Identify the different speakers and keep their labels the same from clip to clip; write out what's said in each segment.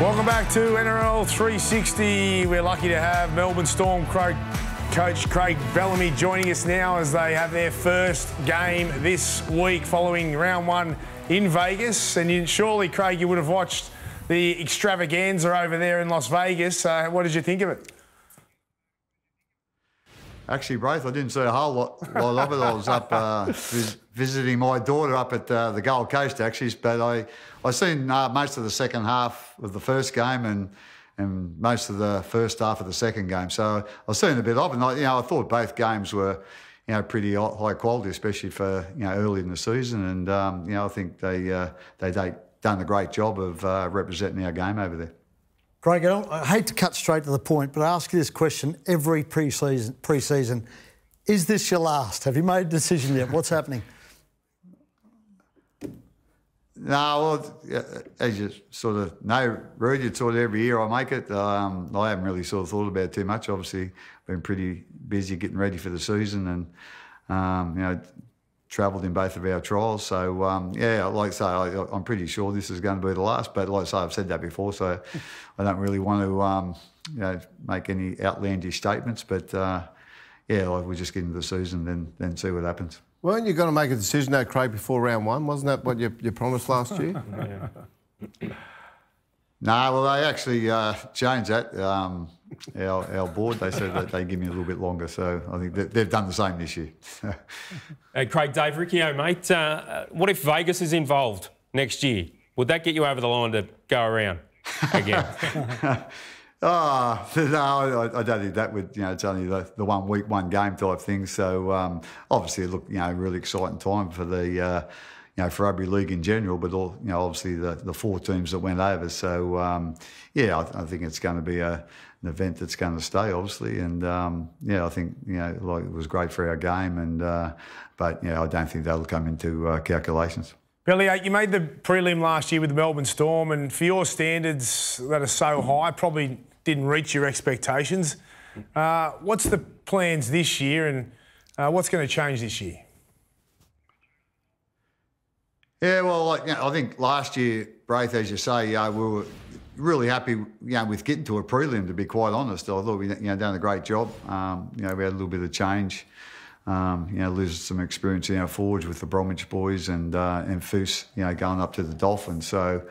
Speaker 1: Welcome back to NRL 360. We're lucky to have Melbourne Storm coach Craig Bellamy joining us now as they have their first game this week following round one in Vegas. And you, surely, Craig, you would have watched the extravaganza over there in Las Vegas. Uh, what did you think of it?
Speaker 2: Actually, Braith, I didn't see a whole lot, lot of it. I was up uh, vis- visiting my daughter up at uh, the Gold Coast, actually, but I I seen uh, most of the second half of the first game and and most of the first half of the second game. So I've seen a bit of it. And I, you know, I thought both games were you know pretty high quality, especially for you know early in the season. And um, you know, I think they uh, they they done a great job of uh, representing our game over there.
Speaker 3: Craig, I hate to cut straight to the point, but I ask you this question every pre-season. Pre-season, is this your last? Have you made a decision yet? What's happening?
Speaker 2: No, well, as you sort of know, Rudy, it's sort of every year I make it. Um, I haven't really sort of thought about it too much. Obviously, been pretty busy getting ready for the season and, um, you know, travelled in both of our trials. So, um, yeah, like I say, I, am pretty sure this is going to be the last. But like I say, I've said that before, so I don't really want to, um, you know, make any outlandish statements. But, uh, yeah, like we just get into the season, then then see what happens.
Speaker 4: Weren't you going to make a decision, though, Craig, before round one? Wasn't that what you, you promised last year?
Speaker 2: no, well, they actually uh, changed that. Um, our, our board, they said that they give me a little bit longer. So I think they've done the same this year.
Speaker 5: hey, Craig, Dave Riccio, mate, uh, what if Vegas is involved next year? Would that get you over the line to go around again?
Speaker 2: Oh, no, I, I, don't think that would, you know, it's only the, the one week, one game type thing. So um, obviously, look, you know, really exciting time for the, uh, you know, for rugby league in general, but all, you know, obviously the, the four teams that went over. So um, yeah, I, I, think it's going to be a, an event that's going to stay, obviously, and um, yeah, I think you know, like it was great for our game, and uh, but I don't think that'll come into uh, calculations.
Speaker 1: Billy, uh, you made the prelim last year with the Melbourne Storm, and for your standards that are so high, probably didn't reach your expectations. Uh, what's the plans this year and uh, what's going to change this year?
Speaker 2: Yeah, well, like, you know, I think last year, Braith, as you say, uh, we were really happy you know, with getting to a prelim, to be quite honest. I thought we you know, done a great job. Um, you know, we had a little bit of change. Um, you know, losing some experience in our forge with the Bromwich boys and uh, and Foose, you know, going up to the Dolphins. So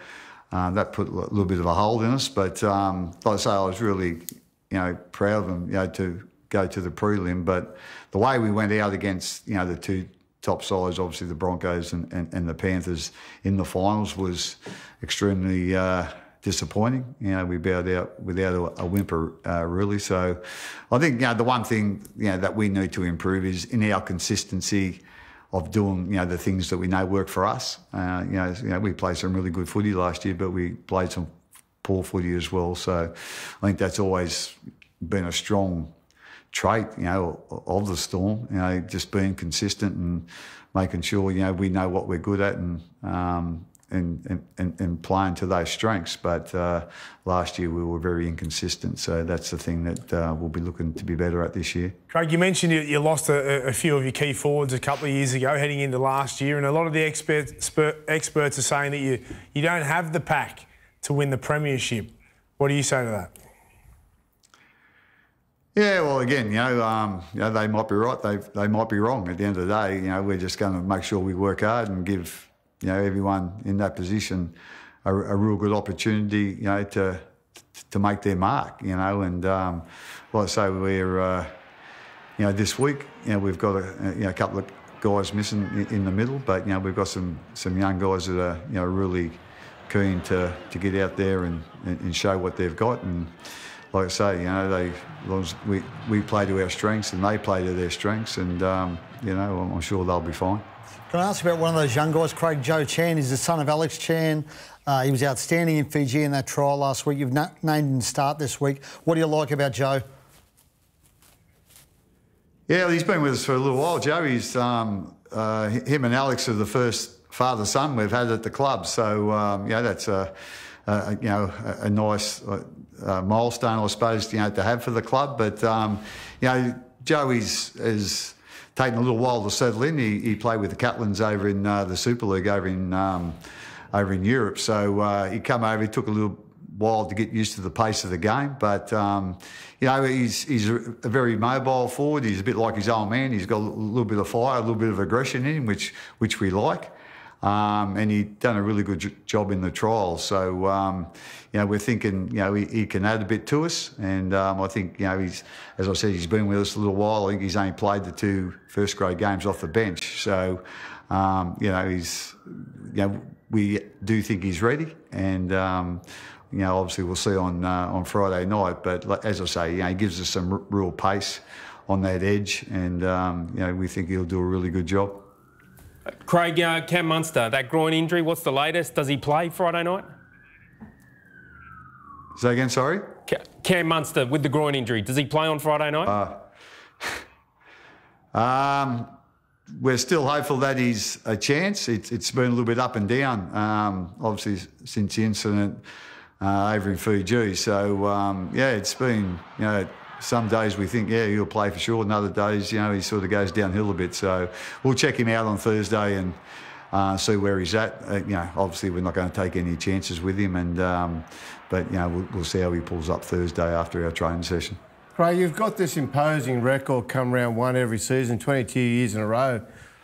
Speaker 2: um, that put a little bit of a hold in us. But um, like I say, I was really, you know, proud of them, you know, to go to the prelim. But the way we went out against, you know, the two top sides, obviously the Broncos and, and, and the Panthers in the finals was extremely uh, disappointing. You know, we bowed out without a, a whimper, uh, really. So I think, you know, the one thing, you know, that we need to improve is in our consistency of doing you know the things that we know work for us. Uh, you, know, you know, we played some really good footy last year, but we played some poor footy as well. So I think that's always been a strong trait, you know, of the Storm. You know, just being consistent and making sure you know we know what we're good at and um, and, and, and playing to those strengths. But uh, last year we were very inconsistent, so that's the thing that uh, we'll be looking to be better at this year.
Speaker 1: Craig, you mentioned you, you lost a, a, few of your key forwards a couple of years ago, heading into last year, and a lot of the experts experts are saying that you you don't have the pack to win the premiership. What do you say to that?
Speaker 2: Yeah, well, again, you know, um, you know, they might be right, they they might be wrong. At the end of the day, you know, we're just going to make sure we work hard and give you know, everyone in that position a, a real good opportunity, you know, to to make their mark, you know. And um, like I say, we're, uh, you know, this week, you know, we've got a, you know, a couple of guys missing in, the middle, but you know, we've got some some young guys that are, you know, really keen to to get out there and, and show what they've got. And like I say, you know, they as long as we we play to our strengths and they play to their strengths, and um, you know, I'm sure they'll be fine.
Speaker 3: Can I ask about one of those young guys, Craig Joe Chan? He's the son of Alex Chan. Uh, he was outstanding in Fiji in that trial last week. You've named him start this week. What do you like about Joe?
Speaker 2: Yeah, he's been with us for a little while. Joe, he's, um, uh, him and Alex are the first father-son we've had at the club. So, um, yeah, that's a, a, you know, a, a nice uh, milestone, I suppose, you know, to have for the club. But, um, you know, Joey's is taken a little while to settle in. He, he played with the Catalans over in uh, the Super League over in um, over in Europe. So uh, he come over, he took a little while to get used to the pace of the game. But um, you know, he's he's a very mobile forward. He's a bit like his old man. He's got a little bit of fire, a little bit of aggression in him, which which we like. Um, and he done a really good job in the trials. So, um, you know, we're thinking, you know, he, he, can add a bit to us. And um, I think, you know, he's, as I said, he's been with us a little while. I think he's only played the two first grade games off the bench. So, um, you know, he's, you know, we do think he's ready. And, um, you know, obviously we'll see on uh, on Friday night. But as I say, you know, he gives us some real pace on that edge, and um, you know, we think he'll do a really good job.
Speaker 5: Craig, uh, Cam Munster, that groin injury, what's the latest? Does he play Friday night?
Speaker 2: Say again, sorry?
Speaker 5: Cam Munster with the groin injury, does he play on Friday night?
Speaker 2: Uh, um, we're still hopeful that he's a chance. It's, it's been a little bit up and down, um, obviously, since the incident uh, over in Fiji. So, um, yeah, it's been, you know, some days we think, yeah, he'll play for sure, and other days, you know, he sort of goes downhill a bit. So we'll check him out on Thursday and uh, see where he's at. Uh, you know, obviously we're not going to take any chances with him, and um, but you know we'll, we'll, see how he pulls up Thursday after our training session.
Speaker 4: Ray, you've got this imposing record come round one every season, 22 years in a row.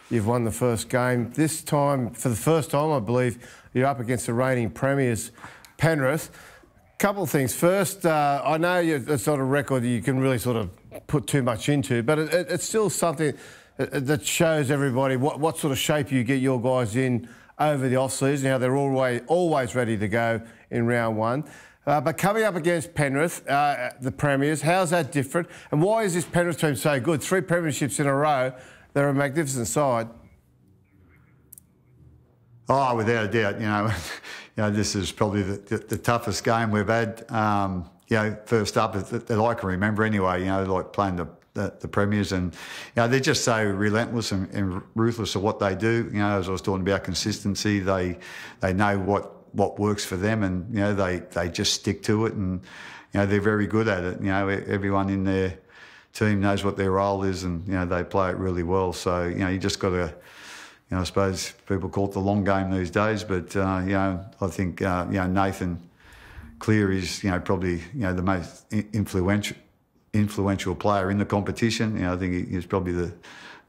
Speaker 4: You've won the first game. This time, for the first time, I believe, you're up against the reigning premiers, Penrith couple of things. First, uh, I know it's not a record you can really sort of put too much into, but it, it, it's still something that shows everybody what, what sort of shape you get your guys in over the off-season, how they're always, always ready to go in round one. Uh, but coming up against Penrith, uh, the Premiers, how's that different? And why is this Penrith team so good? Three Premierships in a row. They're a magnificent side.
Speaker 2: Oh, without a doubt, you know, you know, this is probably the, the, the toughest game we've had. Um, you know, first up that, that, I can remember anyway. You know, like playing the, the, the premiers, and you know, they're just so relentless and, and, ruthless of what they do. You know, as I was talking about consistency, they they know what what works for them, and you know, they they just stick to it, and you know, they're very good at it. You know, everyone in their team knows what their role is, and you know, they play it really well. So you know, you just got to you know, I suppose people call it the long game these days, but uh, you know, I think uh, you know Nathan Cleary is you know probably you know the most influential influential player in the competition. You know, I think he's probably the,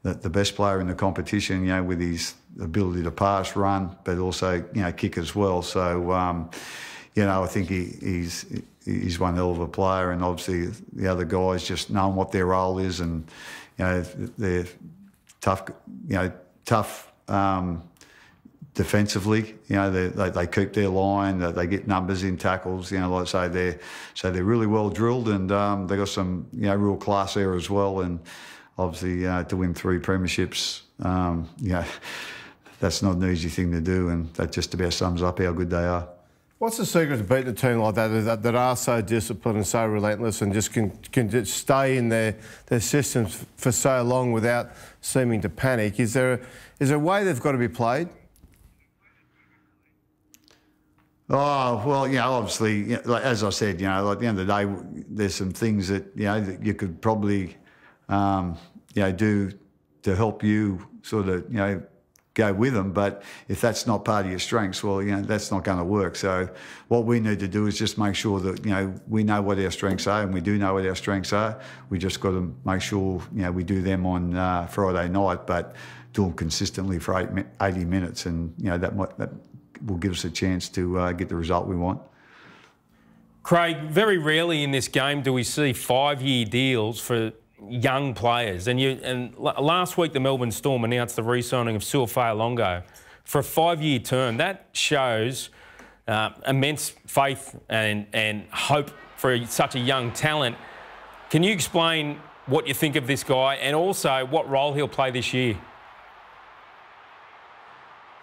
Speaker 2: the, the best player in the competition. You know, with his ability to pass, run, but also you know kick as well. So um, you know, I think he, he's he's one hell of a player, and obviously the other guys just knowing what their role is, and you know they're tough. You know, tough um, defensively. You know, they, they, they, keep their line, they, they, get numbers in tackles. You know, like I say, they're so they're really well drilled, and um, they got some you know real class there as well. And obviously, uh, to win three premierships, um, you know, that's not an easy thing to do, and that just about sums up how good they are.
Speaker 4: What's the secret to beating a team like that, that, that are so disciplined and so relentless and just can, can just stay in their, their systems for so long without seeming to panic? Is there, is there a way they've got to be played?
Speaker 2: Oh well, you know, obviously, you know, like, as I said, you know, like at the end of the day, there's some things that you know that you could probably, um, you know, do to help you sort of, you know, go with them. But if that's not part of your strengths, well, you know, that's not going to work. So what we need to do is just make sure that, you know, we know what our strengths are and we do know what our strengths are. We just got to make sure, you know, we do them on uh, Friday night, but do them consistently for eight, 80 minutes. And, you know, that, might, that will give us a chance to uh, get the result we want.
Speaker 5: Craig, very rarely in this game do we see five-year deals for young players. And you and last week the Melbourne Storm announced the re-signing of Sua Fa'alogo for a five-year term. That shows uh, immense faith and and hope for such a young talent. Can you explain what you think of this guy and also what role he'll play this year?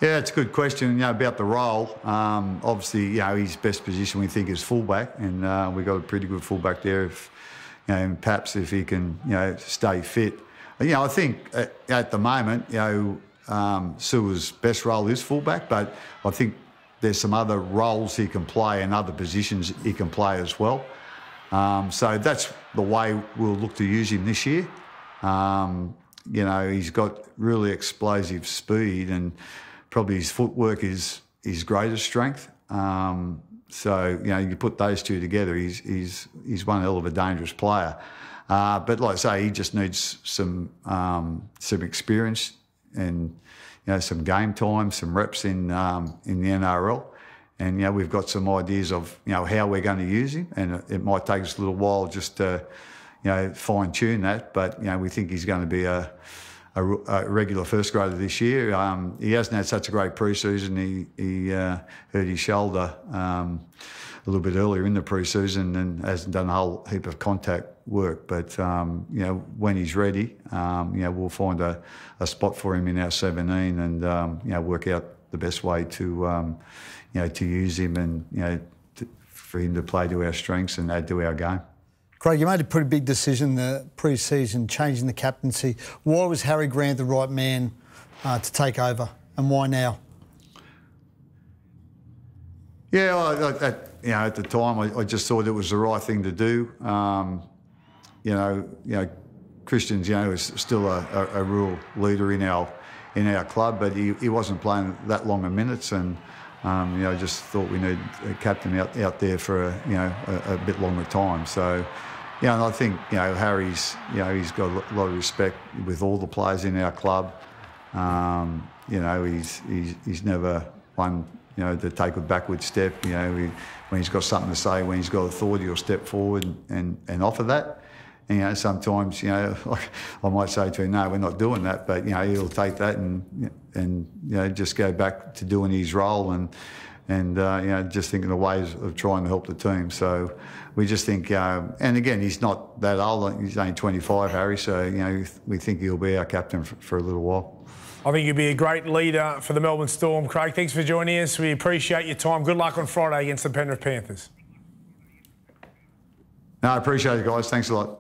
Speaker 2: Yeah, it's a good question. You know about the role. Um, obviously, you know his best position we think is fullback, and uh, we've got a pretty good fullback there. If you know, perhaps if he can, you know, stay fit. You know, I think at, at the moment, you know, um, best role is fullback, but I think there's some other roles he can play and other positions he can play as well. Um, so that's the way we'll look to use him this year. Um, you know, he's got really explosive speed and probably his footwork is his greatest strength. Um, So you know, you put those two together, he's he's he's one hell of a dangerous player. Uh, but like I say, he just needs some um, some experience and you know some game time, some reps in um, in the NRL. And you know we've got some ideas of you know how we're going to use him, and it might take us a little while just to you know fine tune that. But you know we think he's going to be a a, a regular first grader this year. Um, he hasn't had such a great pre-season. He, he uh, hurt his shoulder um, a little bit earlier in the pre-season and hasn't done a whole heap of contact work. But um, you know, when he's ready, um, you know, we'll find a, a, spot for him in our 17 and um, you know work out the best way to um, you know to use him and you know to, for him to play to our strengths and add to our game.
Speaker 3: Craig, you made a pretty big decision the pre-season, changing the captaincy. Why was Harry Grant the right man uh, to take over, and why now?
Speaker 2: Yeah, I, you know, at the time, I, I, just thought it was the right thing to do. Um, you know, you know, Christian's, you know, is still a, a, a, real leader in our in our club, but he, he wasn't playing that long of minutes, and um, you know, I just thought we need a captain out, out there for a, you know a, a bit longer time. So you know, and I think you know Harry's, you know, he's got a lot of respect with all the players in our club. Um, you know, he's, he's he's never one, you know, to take a backward step. You know, he, when he's got something to say, when he's got authority, he'll step forward and, and offer that. And, you know, sometimes, you know, I might say to him, no, we're not doing that, but, you know, he'll take that and, and you know, just go back to doing his role and, and uh, you know, just thinking of ways of trying to help the team. So we just think, uh, and again, he's not that old. He's only 25, Harry. So you know, we think he'll be our captain for, for a little while.
Speaker 1: I think you'll be a great leader for the Melbourne Storm, Craig. Thanks for joining us. We appreciate your time. Good luck on Friday against the Penrith Panthers.
Speaker 2: No, I appreciate it, guys. Thanks a lot.